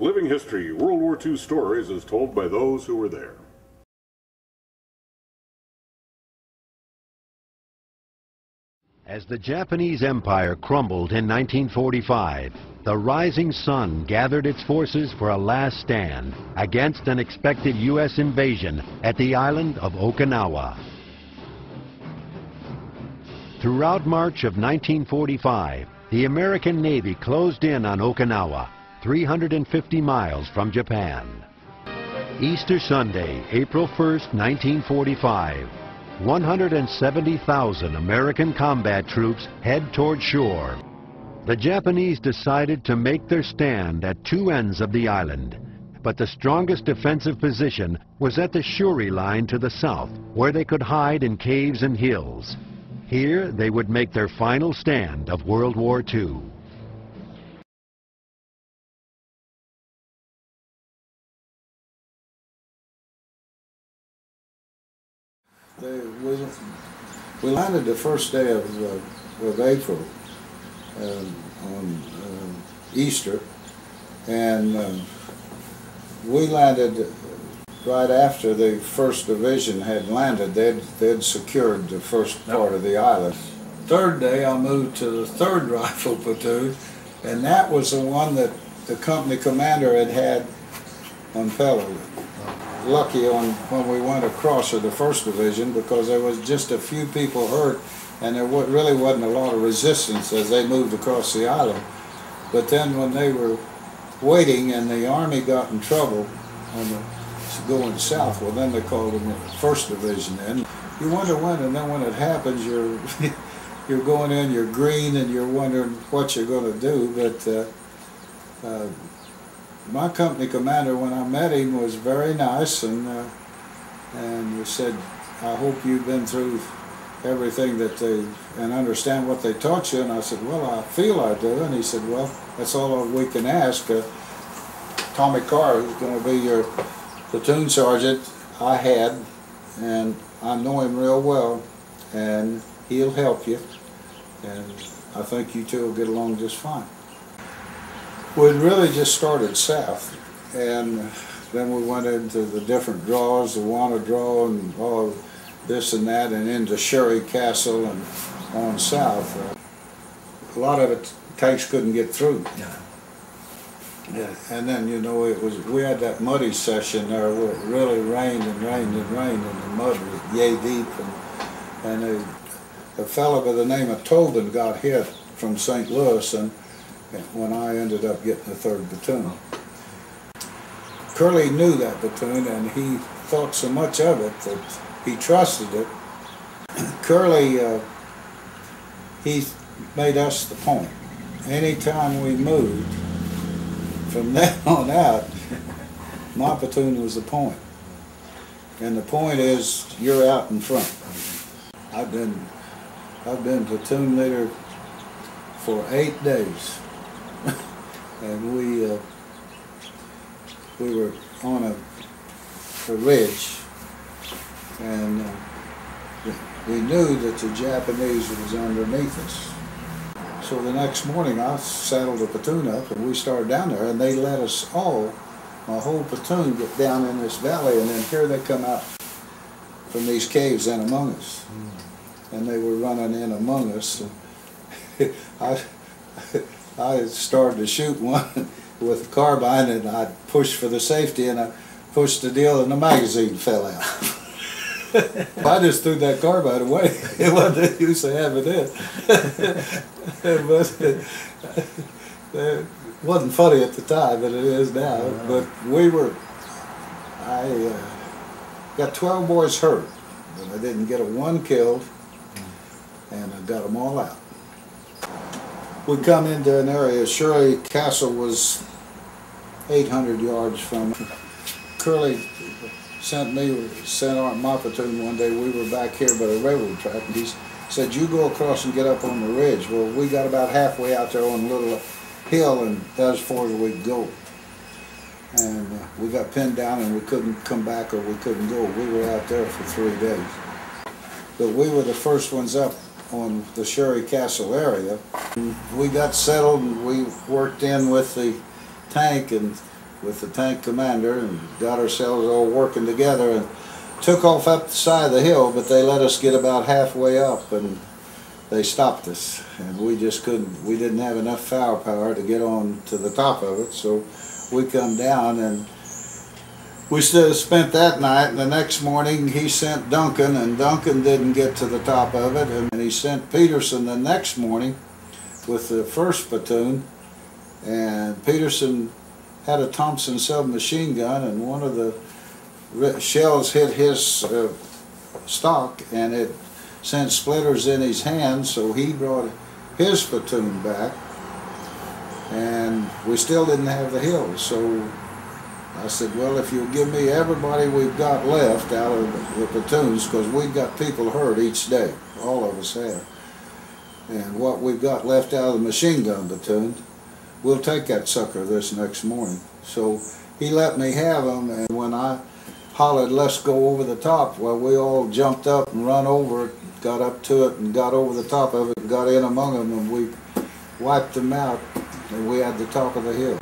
Living History World War II Stories as told by those who were there. As the Japanese Empire crumbled in 1945, the rising sun gathered its forces for a last stand against an expected U.S. invasion at the island of Okinawa. Throughout March of 1945, the American Navy closed in on Okinawa, 350 miles from Japan. Easter Sunday, April 1st, 1945. 170,000 American combat troops head toward shore. The Japanese decided to make their stand at two ends of the island, but the strongest defensive position was at the Shuri line to the south, where they could hide in caves and hills. Here they would make their final stand of World War II. They, we, we landed the first day of, uh, of April um, on uh, Easter, and um, we landed right after the first division had landed. They'd, they'd secured the first part of the island. Third day, I moved to the third rifle platoon, and that was the one that the company commander had had on Peleliu lucky on when we went across to the first division because there was just a few people hurt and there really wasn't a lot of resistance as they moved across the island. But then when they were waiting and the army got in trouble on the going south, well then they called them the first division in. You wonder when and then when it happens you're you're going in, you're green and you're wondering what you're going to do, but uh, uh, my company commander, when I met him, was very nice and uh, and he said, "I hope you've been through everything that they and understand what they taught you." And I said, "Well, I feel I do." And he said, "Well, that's all we can ask." Uh, Tommy Carr, who's going to be your platoon sergeant, I had, and I know him real well, and he'll help you, and I think you two will get along just fine. We'd really just started south, and then we went into the different draws, the Wana draw and all this and that, and into Shuri Castle and on south. Uh, a lot of it, tanks couldn't get through. Yeah. Yeah, and then you know it was we had that muddy session there where it really rained and rained and rained and the mud was yay deep and and a, a fellow by the name of Tobin got hit from St. Louis and when I ended up getting the third platoon. Curly knew that platoon and he thought so much of it that he trusted it. Curly, uh, he made us the point. Anytime we moved, from then on out, my platoon was the point. And the point is, you're out in front. I've been, I've been platoon leader for eight days and we uh, we were on a, a ridge, and uh, we knew that the Japanese was underneath us. So the next morning, I saddled the platoon up, and we started down there, and they let us all, my whole platoon, get down in this valley, and then here they come out from these caves in among us, mm. and they were running in among us. I I started to shoot one with a carbine and I pushed for the safety and I pushed the deal and the magazine fell out. I just threw that carbine away. It wasn't use to having it. but it wasn't funny at the time, but it is now. But we were, I uh, got 12 boys hurt, but I didn't get a one killed, and I got them all out we come into an area, Shuri Castle was 800 yards from Curly sent me, sent our my one day, we were back here by the railroad track, and he said, you go across and get up on the ridge. Well, we got about halfway out there on a little hill, and that's as far as we go. And uh, we got pinned down and we couldn't come back or we couldn't go. We were out there for three days. But we were the first ones up on the Shuri Castle area. We got settled and we worked in with the tank and with the tank commander and got ourselves all working together and took off up the side of the hill, but they let us get about halfway up and they stopped us. And we just couldn't, we didn't have enough firepower to get on to the top of it, so we come down and we still spent that night. And the next morning he sent Duncan and Duncan didn't get to the top of it. And he sent Peterson the next morning with the first platoon. And Peterson had a Thompson submachine gun and one of the shells hit his uh, stock and it sent splinters in his hand so he brought his platoon back. And we still didn't have the hill so I said well if you'll give me everybody we've got left out of the platoons because we've got people hurt each day all of us have and what we've got left out of the machine gun platoon we'll take that sucker this next morning. So he let me have him, and when I hollered, let's go over the top, well, we all jumped up and run over it, got up to it and got over the top of it, got in among them, and we wiped them out, and we had the top of the hill.